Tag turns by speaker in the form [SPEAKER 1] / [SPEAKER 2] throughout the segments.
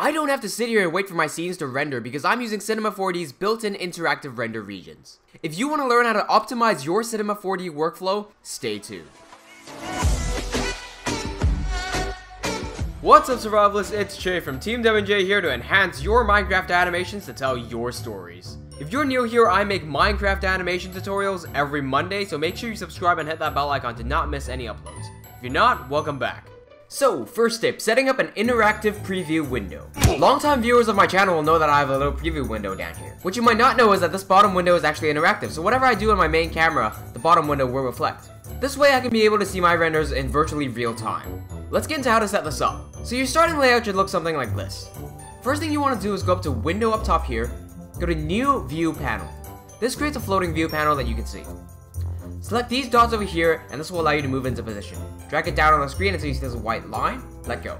[SPEAKER 1] I don't have to sit here and wait for my scenes to render because I'm using Cinema 4D's built-in interactive render regions. If you want to learn how to optimize your Cinema 4D workflow, stay tuned. What's up survivalists, it's Che from Team Devin here to enhance your Minecraft animations to tell your stories. If you're new here, I make Minecraft animation tutorials every Monday, so make sure you subscribe and hit that bell icon to not miss any uploads. If you're not, welcome back. So, first tip, setting up an interactive preview window. Longtime viewers of my channel will know that I have a little preview window down here. What you might not know is that this bottom window is actually interactive, so whatever I do on my main camera, the bottom window will reflect. This way I can be able to see my renders in virtually real time. Let's get into how to set this up. So your starting layout should look something like this. First thing you want to do is go up to window up top here, go to new view panel. This creates a floating view panel that you can see. Select these dots over here, and this will allow you to move into position. Drag it down on the screen until you see this white line, let go.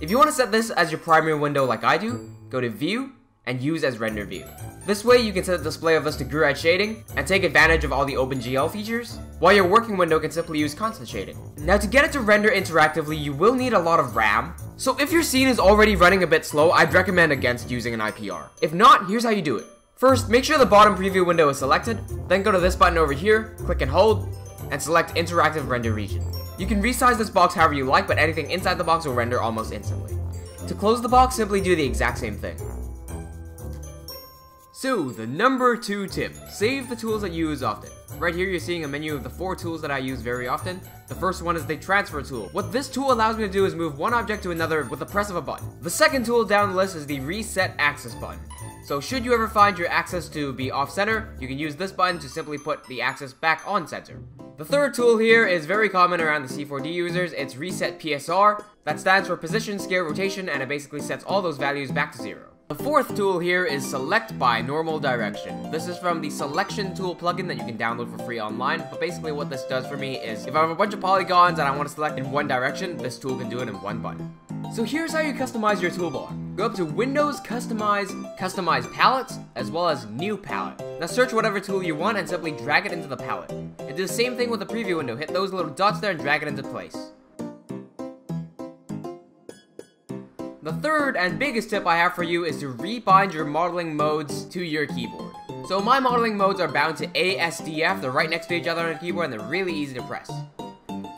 [SPEAKER 1] If you want to set this as your primary window like I do, go to View, and use as render view. This way you can set the display of this to Gouraud shading and take advantage of all the OpenGL features, while your working window can simply use constant shading. Now to get it to render interactively, you will need a lot of RAM, so if your scene is already running a bit slow, I'd recommend against using an IPR. If not, here's how you do it. First, make sure the bottom preview window is selected, then go to this button over here, click and hold, and select Interactive Render Region. You can resize this box however you like, but anything inside the box will render almost instantly. To close the box, simply do the exact same thing. So, the number two tip, save the tools that you use often. Right here you're seeing a menu of the four tools that I use very often. The first one is the transfer tool. What this tool allows me to do is move one object to another with the press of a button. The second tool down the list is the reset axis button. So should you ever find your axis to be off center, you can use this button to simply put the axis back on center. The third tool here is very common around the C4D users, it's reset PSR. That stands for position, scale, rotation, and it basically sets all those values back to zero. The fourth tool here is Select by Normal Direction. This is from the Selection Tool plugin that you can download for free online, but basically what this does for me is, if I have a bunch of polygons and I want to select in one direction, this tool can do it in one button. So here's how you customize your toolbar. Go up to Windows, Customize, Customize Palettes, as well as New Palette. Now search whatever tool you want and simply drag it into the palette. And do the same thing with the preview window. Hit those little dots there and drag it into place. The third and biggest tip I have for you is to rebind your modeling modes to your keyboard. So my modeling modes are bound to ASDF, they're right next to each other on the keyboard and they're really easy to press.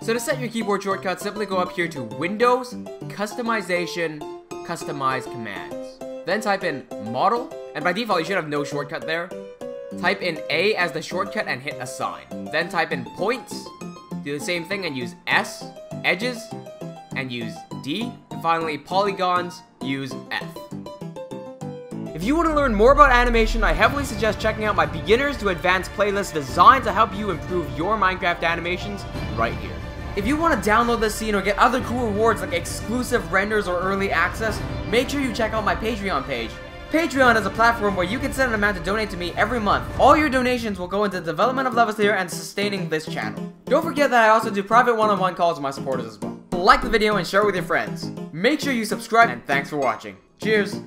[SPEAKER 1] So to set your keyboard shortcut, simply go up here to Windows, Customization, Customize Commands. Then type in Model, and by default you should have no shortcut there. Type in A as the shortcut and hit Assign. Then type in Points, do the same thing and use S, Edges, and use D, And finally, polygons, use F. If you want to learn more about animation, I heavily suggest checking out my beginners to advanced playlist designed to help you improve your Minecraft animations right here. If you want to download this scene or get other cool rewards like exclusive renders or early access, make sure you check out my Patreon page. Patreon is a platform where you can set an amount to donate to me every month. All your donations will go into the development of Levasleer and sustaining this channel. Don't forget that I also do private one-on-one -on -one calls with my supporters as well like the video and share it with your friends. Make sure you subscribe and thanks for watching. Cheers!